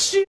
shit.